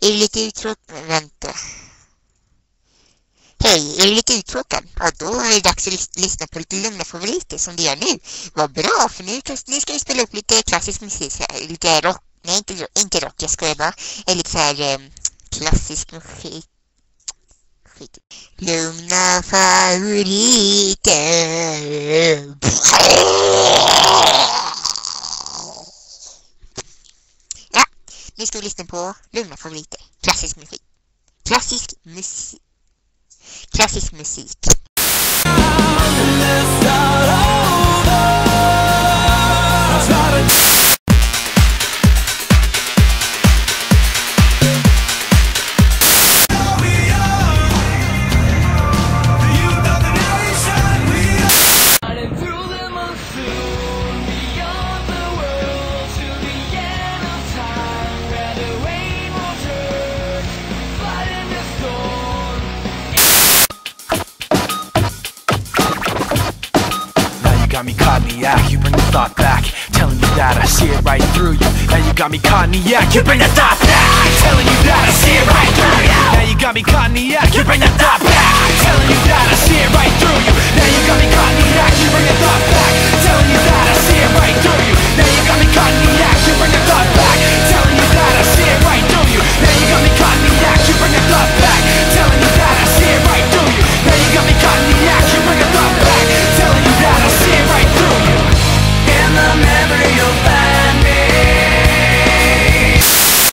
Är du lite uttråkad? Vänta. Hej, är du lite uttråkad? Ja, då är det dags att lyssna på lite lugna favoriter som du gör nu. Vad bra, för nu, nu ska vi spela upp lite klassisk musik här. Lite rock. Nej, inte, inte rock, jag skojar bara. Eller lite så här um, klassisk musik. Skit. Lugna favoriter. Nu ska vi lyssna på lugna favoriter. Klassisk musik. Klassisk musik. Klassisk musik. Got me caught you bring the thought back Telling you that I see it right through you. Now you got me caught in the act, you bring the thought back Telling you that I see it right through you. Now you got me caught in the act, you bring the thought back Telling you that I see it right through you